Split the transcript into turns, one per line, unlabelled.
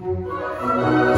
Música